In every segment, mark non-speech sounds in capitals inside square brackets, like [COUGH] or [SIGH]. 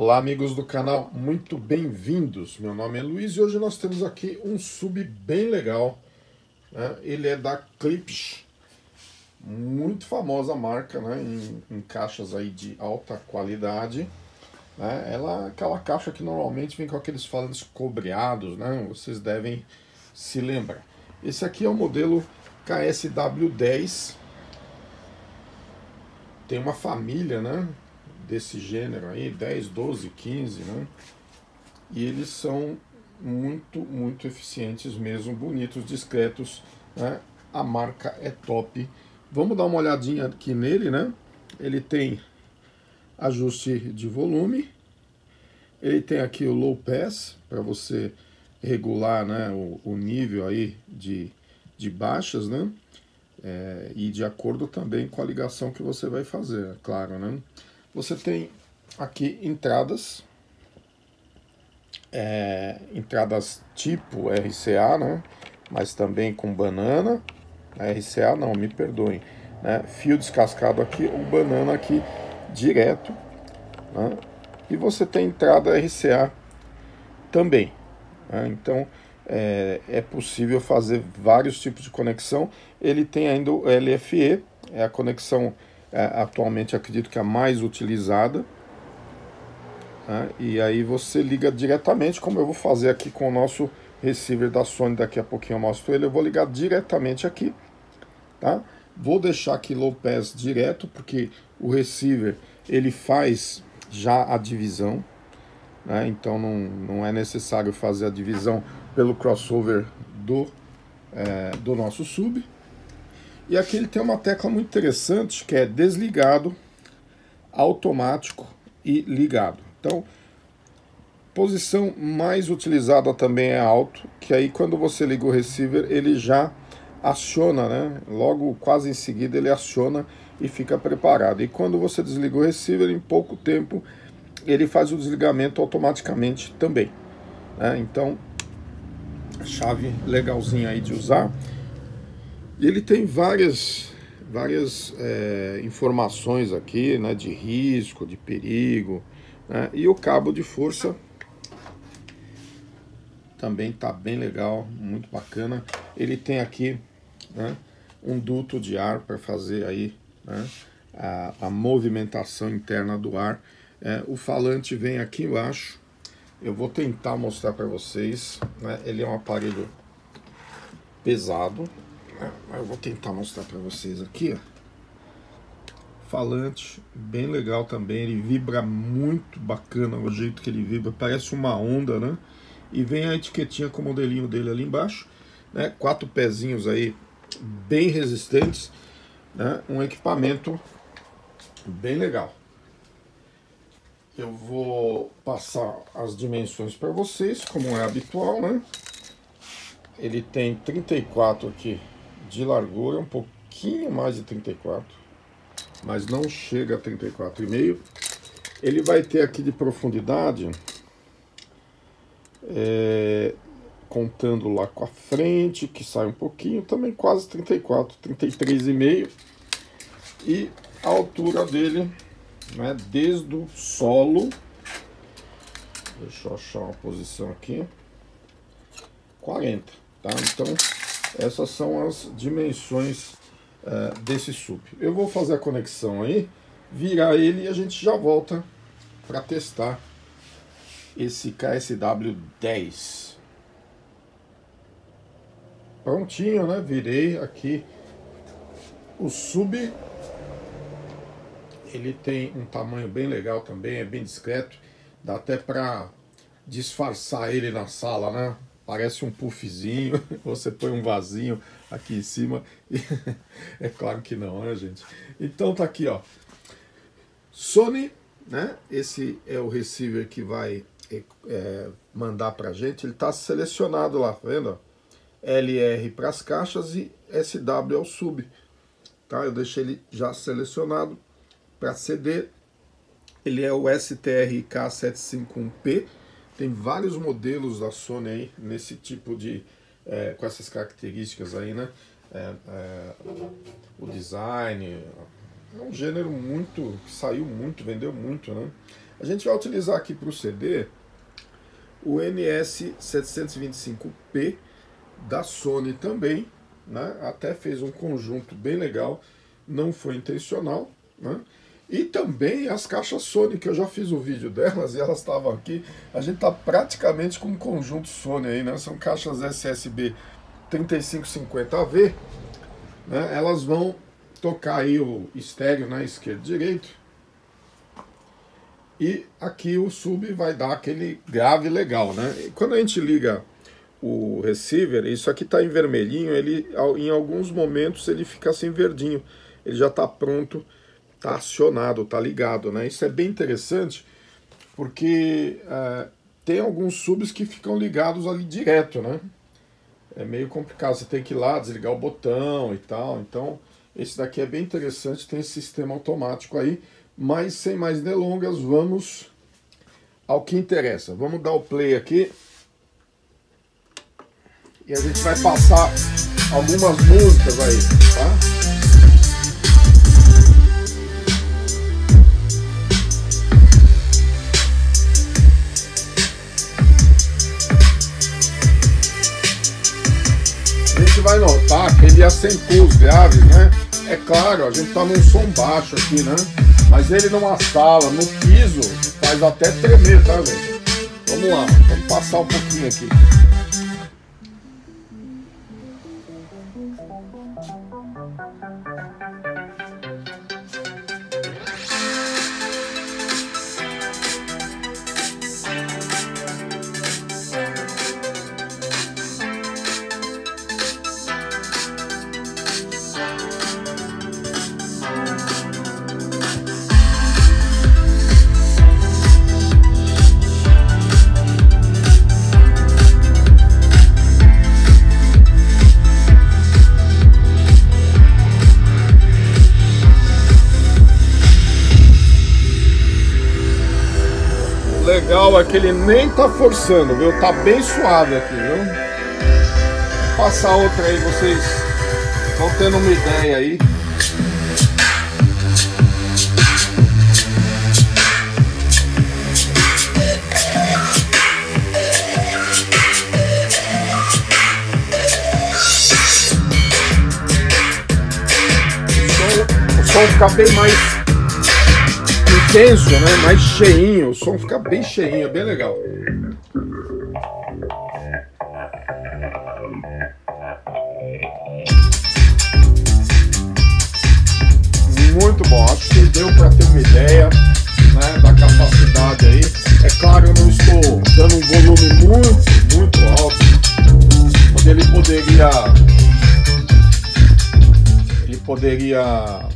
Olá, amigos do canal, muito bem-vindos. Meu nome é Luiz e hoje nós temos aqui um sub bem legal. Né? Ele é da Clips, muito famosa marca, né? em, em caixas aí de alta qualidade. Né? Ela aquela caixa que normalmente vem com aqueles falantes cobreados, né? vocês devem se lembrar. Esse aqui é o modelo KSW10. Tem uma família, né? Desse gênero aí, 10, 12, 15, né? E eles são muito, muito eficientes mesmo, bonitos, discretos, né? A marca é top. Vamos dar uma olhadinha aqui nele, né? Ele tem ajuste de volume. Ele tem aqui o low pass para você regular, né, o, o, nível aí de, de baixas, né? É, e de acordo também com a ligação que você vai fazer, é claro, né? Você tem aqui entradas, é, entradas tipo RCA, né? Mas também com banana. RCA não, me perdoem. Né? Fio descascado aqui, o banana aqui direto. Né? E você tem entrada RCA também. Né? Então é, é, possível fazer vários tipos de conexão. Ele tem ainda o LFE, é a conexão atualmente acredito que é a mais utilizada. Né? E aí você liga diretamente, como eu vou fazer aqui com o nosso receiver da Sony, daqui a pouquinho eu mostro ele, eu vou ligar diretamente aqui, tá? Vou deixar aqui low pass direto, porque o receiver, ele faz já a divisão, né? Então não, não é necessário fazer a divisão pelo crossover do, é, do nosso sub, e aqui ele tem uma tecla muito interessante que é desligado, automático e ligado. Então, posição mais utilizada também é alto, que aí quando você liga o receiver ele já aciona, né? Logo quase em seguida ele aciona e fica preparado. E quando você desliga o receiver, em pouco tempo ele faz o desligamento automaticamente também. Né? Então, chave legalzinha aí de usar. E ele tem várias, várias é, informações aqui, né, de risco, de perigo, né, e o cabo de força também tá bem legal, muito bacana. Ele tem aqui né, um duto de ar para fazer aí né, a, a, movimentação interna do ar. É, o falante vem aqui embaixo. Eu vou tentar mostrar para vocês. Né, ele é um aparelho pesado, eu vou tentar mostrar para vocês aqui, ó. Falante, bem legal também, ele vibra muito bacana o jeito que ele vibra, parece uma onda, né? E vem a etiquetinha com o modelinho dele ali embaixo, né? Quatro pezinhos aí bem resistentes, né? Um equipamento bem legal. Eu vou passar as dimensões para vocês, como é habitual, né? Ele tem 34 aqui de largura, um pouquinho mais de 34, mas não chega a 34,5. Ele vai ter aqui de profundidade, é, contando lá com a frente, que sai um pouquinho, também quase 34, 33,5. E a altura dele, né, desde o solo, deixa eu achar uma posição aqui, 40, tá? Então, essas são as dimensões uh, desse sub. Eu vou fazer a conexão aí, virar ele e a gente já volta para testar esse KSW10. Prontinho, né? Virei aqui o sub. Ele tem um tamanho bem legal também, é bem discreto. Dá até para disfarçar ele na sala, né? Parece um puffzinho, [LAUGHS] você põe um vasinho aqui em cima. E [LAUGHS] é claro que não, né, gente? Então tá aqui, ó. Sony, né? Esse é o receiver que vai é, é mandar pra gente. Ele tá selecionado lá, tá vendo? LR para as caixas e SW ao sub. Tá? Eu deixei ele já selecionado para CD. Ele é o STRK751P tem vários modelos da Sony aí nesse tipo de. É, com essas características aí, né? É, é, o design. É um gênero muito. que saiu muito, vendeu muito, né? A gente vai utilizar aqui para o CD o NS725P da Sony também, né? até fez um conjunto bem legal, não foi intencional, né? E também as caixas Sony, que eu já fiz o vídeo delas e elas estavam aqui. A gente está praticamente com um conjunto Sony aí, né? São caixas SSB 3550AV. Né? Elas vão tocar aí o estéreo na esquerda e direito. E aqui o sub vai dar aquele grave legal, né? E quando a gente liga o receiver, isso aqui está em vermelhinho, ele em alguns momentos ele fica assim verdinho. Ele já está pronto está acionado, está ligado, né? Isso é bem interessante porque é, tem alguns subs que ficam ligados ali direto, né? É meio complicado, você tem que ir lá desligar o botão e tal. Então, esse daqui é bem interessante, tem esse sistema automático aí. Mas sem mais delongas, vamos ao que interessa. Vamos dar o play aqui. E a gente vai passar algumas músicas aí, tá? Notar que ele acentua os graves, né? É claro, a gente tá num som baixo aqui, né? Mas ele numa sala, no piso, faz até tremer, tá, gente? Vamos lá, vamos passar um pouquinho aqui. Legal é que ele nem tá forçando, viu? Tá bem suave aqui, viu? Vou passar outra aí, vocês vão tendo uma ideia aí. O som fica bem mais intenso, né? Mais cheinho, o som fica bem cheinho, é bem legal. Muito bom, acho que deu para ter uma ideia né, da capacidade aí. É claro, eu não estou dando um volume muito, muito alto, onde ele poderia ele poderia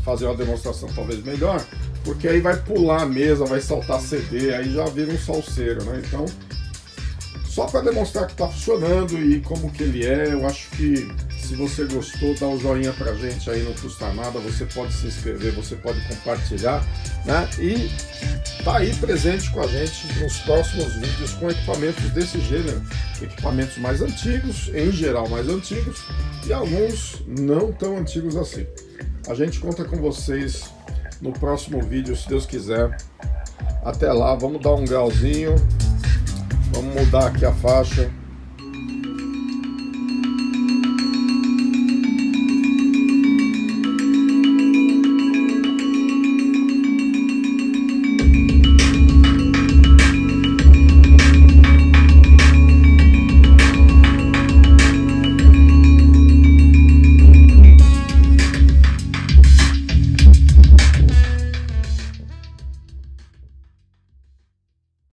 fazer uma demonstração talvez melhor, porque aí vai pular a mesa, vai saltar CD, aí já vira um salseiro, né? Então, só para demonstrar que está funcionando e como que ele é, eu acho que se você gostou, dá um joinha pra gente aí, não custa nada, você pode se inscrever, você pode compartilhar, né? E tá aí presente com a gente nos próximos vídeos com equipamentos desse gênero, equipamentos mais antigos, em geral mais antigos, e alguns não tão antigos assim. A gente conta com vocês no próximo vídeo, se Deus quiser. Até lá, vamos dar um grauzinho, vamos mudar aqui a faixa.